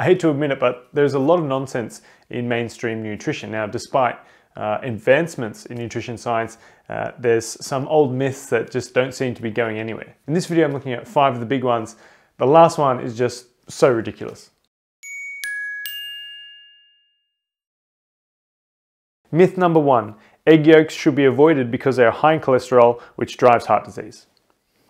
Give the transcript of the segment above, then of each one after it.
I hate to admit it, but there's a lot of nonsense in mainstream nutrition. Now, despite uh, advancements in nutrition science, uh, there's some old myths that just don't seem to be going anywhere. In this video, I'm looking at five of the big ones. The last one is just so ridiculous. Myth number one, egg yolks should be avoided because they are high in cholesterol, which drives heart disease.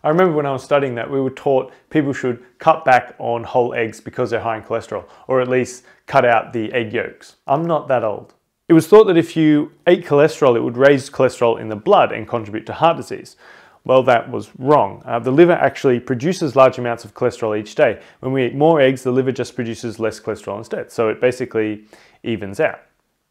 I remember when I was studying that we were taught people should cut back on whole eggs because they're high in cholesterol, or at least cut out the egg yolks. I'm not that old. It was thought that if you ate cholesterol, it would raise cholesterol in the blood and contribute to heart disease. Well, that was wrong. Uh, the liver actually produces large amounts of cholesterol each day. When we eat more eggs, the liver just produces less cholesterol instead. So it basically evens out.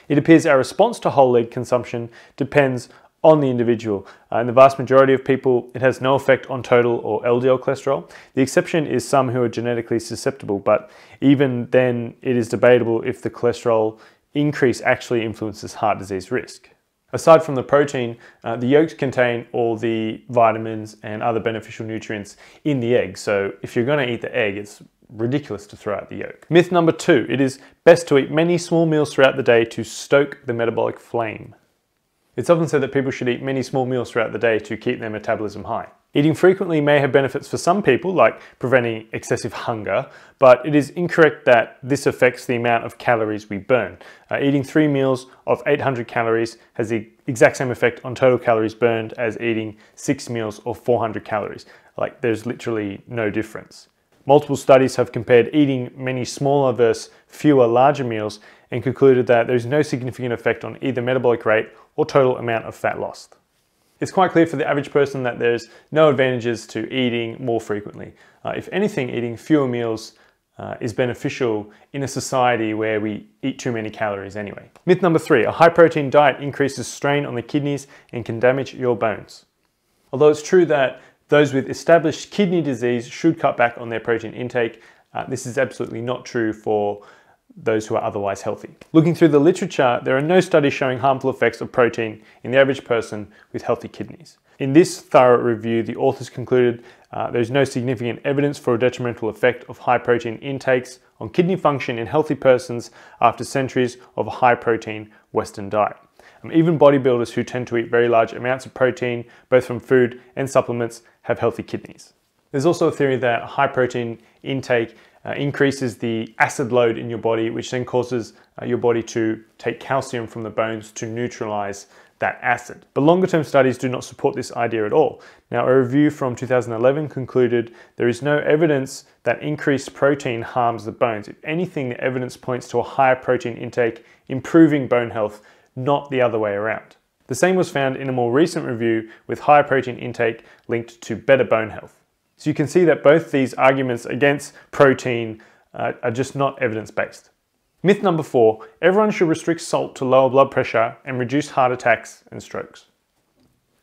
It appears our response to whole egg consumption depends on the individual. Uh, in the vast majority of people, it has no effect on total or LDL cholesterol. The exception is some who are genetically susceptible, but even then, it is debatable if the cholesterol increase actually influences heart disease risk. Aside from the protein, uh, the yolks contain all the vitamins and other beneficial nutrients in the egg. So if you're going to eat the egg, it's ridiculous to throw out the yolk. Myth number two, it is best to eat many small meals throughout the day to stoke the metabolic flame. It's often said that people should eat many small meals throughout the day to keep their metabolism high. Eating frequently may have benefits for some people, like preventing excessive hunger, but it is incorrect that this affects the amount of calories we burn. Uh, eating three meals of 800 calories has the exact same effect on total calories burned as eating six meals of 400 calories. Like, there's literally no difference. Multiple studies have compared eating many smaller versus fewer larger meals and concluded that there is no significant effect on either metabolic rate or total amount of fat lost. It's quite clear for the average person that there's no advantages to eating more frequently. Uh, if anything, eating fewer meals uh, is beneficial in a society where we eat too many calories anyway. Myth number three, a high protein diet increases strain on the kidneys and can damage your bones. Although it's true that those with established kidney disease should cut back on their protein intake, uh, this is absolutely not true for those who are otherwise healthy. Looking through the literature, there are no studies showing harmful effects of protein in the average person with healthy kidneys. In this thorough review, the authors concluded uh, there is no significant evidence for a detrimental effect of high protein intakes on kidney function in healthy persons after centuries of a high protein Western diet. Um, even bodybuilders who tend to eat very large amounts of protein, both from food and supplements, have healthy kidneys. There's also a theory that high protein intake uh, increases the acid load in your body, which then causes uh, your body to take calcium from the bones to neutralize that acid. But longer term studies do not support this idea at all. Now, a review from 2011 concluded there is no evidence that increased protein harms the bones. If anything, the evidence points to a higher protein intake improving bone health, not the other way around. The same was found in a more recent review with higher protein intake linked to better bone health. So you can see that both these arguments against protein uh, are just not evidence-based. Myth number four, everyone should restrict salt to lower blood pressure and reduce heart attacks and strokes.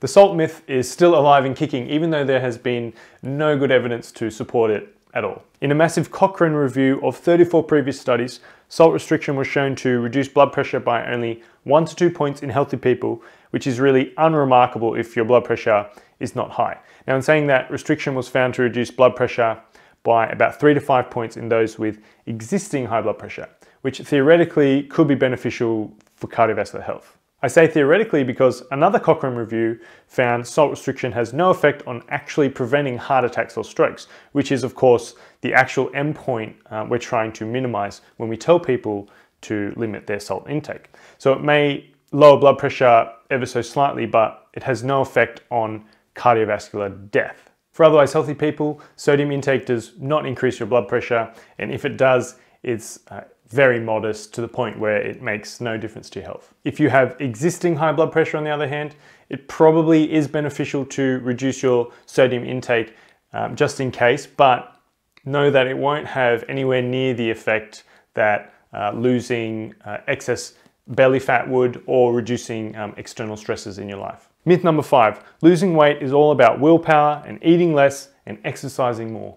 The salt myth is still alive and kicking even though there has been no good evidence to support it at all. In a massive Cochrane review of 34 previous studies, salt restriction was shown to reduce blood pressure by only 1 to 2 points in healthy people, which is really unremarkable if your blood pressure is not high. Now in saying that, restriction was found to reduce blood pressure by about three to five points in those with existing high blood pressure, which theoretically could be beneficial for cardiovascular health. I say theoretically because another Cochrane review found salt restriction has no effect on actually preventing heart attacks or strokes, which is of course the actual endpoint uh, we're trying to minimize when we tell people to limit their salt intake. So it may lower blood pressure ever so slightly, but it has no effect on cardiovascular death. For otherwise healthy people, sodium intake does not increase your blood pressure, and if it does, it's uh, very modest to the point where it makes no difference to your health. If you have existing high blood pressure, on the other hand, it probably is beneficial to reduce your sodium intake um, just in case, but know that it won't have anywhere near the effect that uh, losing uh, excess belly fat would or reducing um, external stresses in your life. Myth number five, losing weight is all about willpower and eating less and exercising more.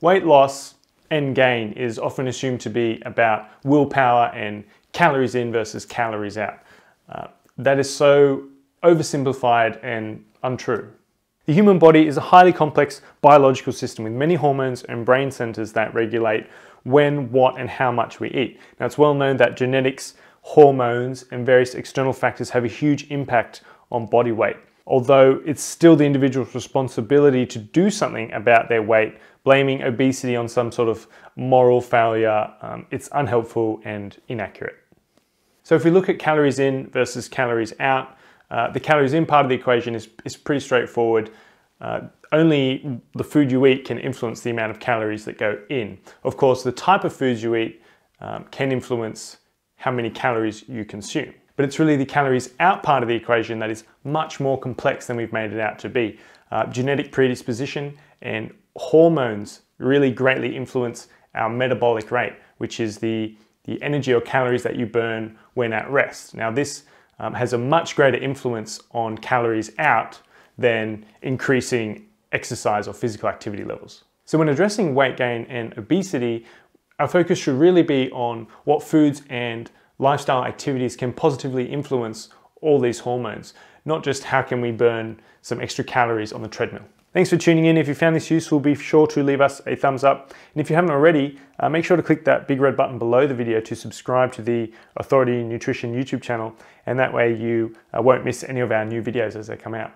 Weight loss and gain is often assumed to be about willpower and calories in versus calories out. Uh, that is so oversimplified and untrue. The human body is a highly complex biological system with many hormones and brain centers that regulate when, what, and how much we eat. Now, it's well known that genetics, hormones, and various external factors have a huge impact on body weight. Although it's still the individual's responsibility to do something about their weight, blaming obesity on some sort of moral failure, um, it's unhelpful and inaccurate. So if we look at calories in versus calories out, uh, the calories in part of the equation is, is pretty straightforward. Uh, only the food you eat can influence the amount of calories that go in. Of course, the type of foods you eat um, can influence how many calories you consume. But it's really the calories out part of the equation that is much more complex than we've made it out to be. Uh, genetic predisposition and hormones really greatly influence our metabolic rate, which is the, the energy or calories that you burn when at rest. Now, this um, has a much greater influence on calories out than increasing exercise or physical activity levels. So when addressing weight gain and obesity, our focus should really be on what foods and lifestyle activities can positively influence all these hormones, not just how can we burn some extra calories on the treadmill. Thanks for tuning in. If you found this useful, be sure to leave us a thumbs up. And if you haven't already, uh, make sure to click that big red button below the video to subscribe to the Authority Nutrition YouTube channel. And that way you uh, won't miss any of our new videos as they come out.